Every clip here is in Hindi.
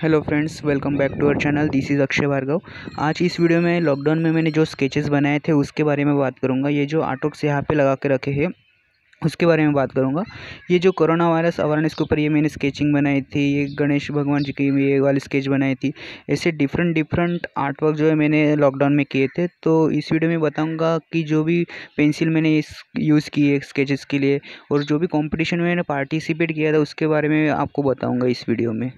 Hello friends, welcome back to our channel. This is Akshay Bhargav. आज इस वीडियो में लॉकडाउन में मैंने जो स्केचेस बनाए थे, उसके बारे में बात करूँगा। ये जो आर्टवर्क्स यहाँ पे लगा के रखे हैं, उसके बारे में बात करूँगा। ये जो कोरोना वायरस अवेयरनेस के ऊपर ये मैंने स्केचिंग बनाई थी, ये गणेश भगवान जी की ये वाली स्केच बनाई थी। ऐसे डिफरेंट डिफरेंट आर्टवर्क जो है मैंने लॉकडाउन में किए थे। तो इस वीडियो में बताऊँगा कि जो भी पेंसिल मैंने इस यूज़ की है स्केचेस के लिए और जो भी कॉम्पिटिशन में मैंने पार्टिसिपेट किया था, उसके बारे में आपको बताऊँगा इस वीडियो में।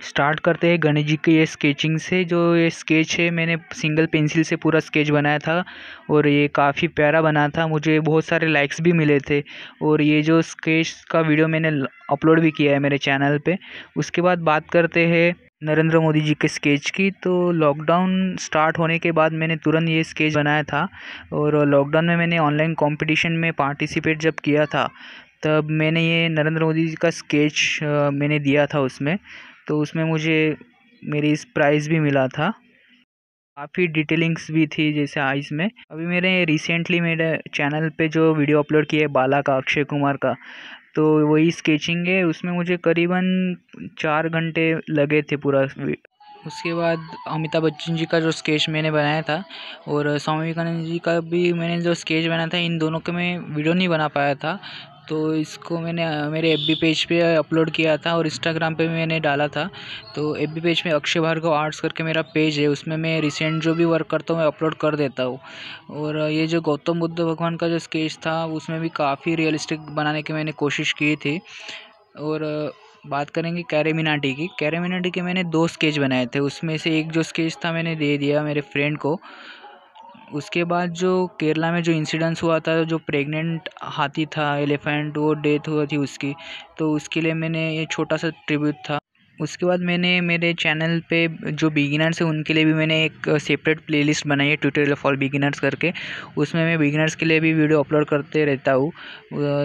स्टार्ट करते हैं गणेश जी के ये स्केचिंग से। जो ये स्केच है, मैंने सिंगल पेंसिल से पूरा स्केच बनाया था और ये काफ़ी प्यारा बना था। मुझे बहुत सारे लाइक्स भी मिले थे और ये जो स्केच का वीडियो मैंने अपलोड भी किया है मेरे चैनल पे। उसके बाद बात करते हैं नरेंद्र मोदी जी के स्केच की। तो लॉकडाउन स्टार्ट होने के बाद मैंने तुरंत ये स्केच बनाया था और लॉकडाउन में मैंने ऑनलाइन कंपटीशन में पार्टिसिपेट जब किया था, तब मैंने ये नरेंद्र मोदी जी का स्केच मैंने दिया था उसमें। तो उसमें मुझे, मेरी इस प्राइज़ भी मिला था। काफ़ी डिटेलिंग्स भी थी जैसे आइस में। अभी मेरे रिसेंटली मेरे चैनल पे जो वीडियो अपलोड किया है बाला का, अक्षय कुमार का तो वही स्केचिंग है। उसमें मुझे करीबन चार घंटे लगे थे पूरा उसके बाद अमिताभ बच्चन जी का जो स्केच मैंने बनाया था और स्वामी विवेकानंद जी का भी मैंने जो स्केच बनाया था, इन दोनों के मैं वीडियो नहीं बना पाया था। तो इसको मैंने, मेरे एफ़ पेज पे अपलोड किया था और इंस्टाग्राम पे मैंने डाला था। तो एफ़ पेज में अक्षय भार्गव आर्ट्स करके मेरा पेज है, उसमें मैं रिसेंट जो भी वर्क करता हूँ, मैं अपलोड कर देता हूँ। और ये जो गौतम बुद्ध भगवान का जो स्केच था, उसमें भी काफ़ी रियलिस्टिक बनाने की मैंने कोशिश की थी। और बात करेंगे कैरेमिनाटी की। कैरेमिनाटी के मैंने दो स्केच बनाए थे, उसमें से एक जो स्केच था मैंने दे दिया मेरे फ्रेंड को। उसके बाद जो केरला में जो इंसिडेंस हुआ था, जो प्रेग्नेंट हाथी था एलिफेंट वो डेथ हुई थी उसकी तो उसके लिए मैंने ये छोटा सा ट्रिब्यूट था। उसके बाद मैंने मेरे चैनल पे जो बिगिनर्स हैं, उनके लिए भी मैंने एक सेपरेट प्लेलिस्ट बनाई है ट्यूटोरियल फॉर बिगिनर्स करके। उसमें मैं बिगिनर्स के लिए भी वीडियो अपलोड करते रहता हूँ।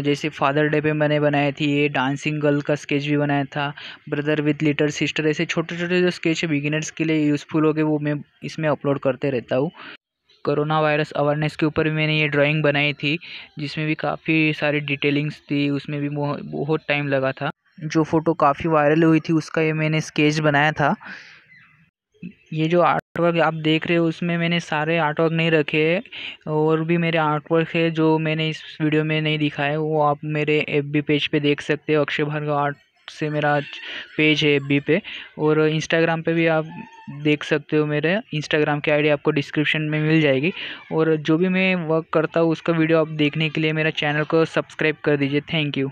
जैसे फादर डे पे मैंने बनाई थी, ये डांसिंग गर्ल का स्केच भी बनाया था। ब्रदर विथ लिटर सिस्टर ऐसे छोटे छोटे जो स्केच है बिगिनर्स के लिए यूज़फुल हो गए वो मैं इसमें अपलोड करते रहता हूँ। कोरोना वायरस अवेयरनेस के ऊपर भी मैंने ये ड्राइंग बनाई थी, जिसमें भी काफ़ी सारी डिटेलिंग्स थी, उसमें भी बहुत टाइम लगा था। जो फ़ोटो काफ़ी वायरल हुई थी, उसका ये मैंने स्केच बनाया था। ये जो आर्ट वर्क आप देख रहे हो, उसमें मैंने सारे आर्ट वर्क नहीं रखे और भी मेरे आर्ट वर्क है, जो मैंने इस वीडियो में नहीं दिखाया वो आप मेरे एफ़ पेज पे देख सकते हो, अक्षय भार्गव आर्ट से मेरा पेज है एफ़ पे और इंस्टाग्राम पे भी आप देख सकते हो मेरे इंस्टाग्राम की आईडी आपको डिस्क्रिप्शन में मिल जाएगी और जो भी मैं वर्क करता हूँ उसका वीडियो आप देखने के लिए मेरा चैनल को सब्सक्राइब कर दीजिए। Thank you